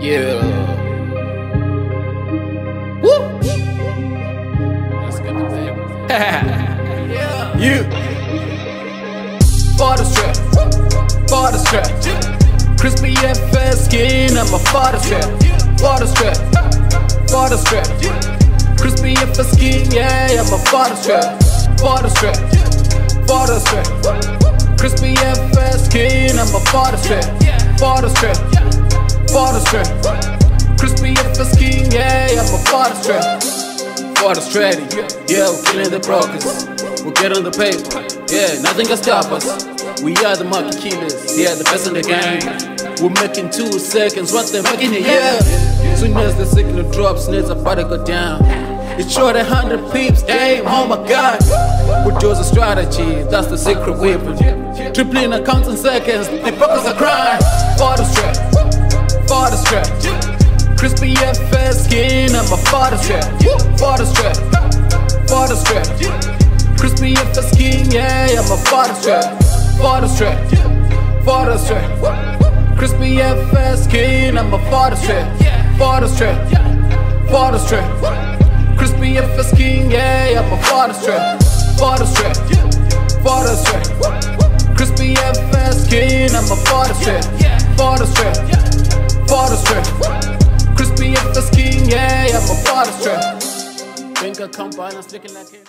Yeah. Woo! Let's get the baby. yeah. You. For strap. For strap. Crispy FX King, I'm a for strap. For strap. For strap. Crispy FX King, yeah, I'm a for strap. For strap. For strap. Crispy FX King, I'm a for strap. For strap. For the strap. Crispy FX King, yeah, I'm a for the strap. For the strategy, yeah, we're killing the brokers. We'll get on the paper, yeah, nothing can stop us. We are the market killers, yeah, the best in the game. We're making two seconds, what they're making it, yeah. Soon as the signal drops, needs about to go down. It's short a hundred peeps, game, oh my god. We chose a strategy, that's the secret weapon. Tripling accounts in seconds, the brokers are crying. For the the. Crispy FX King, for the strap. For the strap, for strap. Crispy FX King, yeah, for the strap. For the strap, for strap. Crispy FX King, for the strap. For the strap, for strap. Crispy FX King, yeah, the strap. For the strap, for the strap. Crispy FX King, I'm a for the strap. For strap, for the strap. Crispy FX King, yeah, I'm a for the strap. Bank account balance looking like it.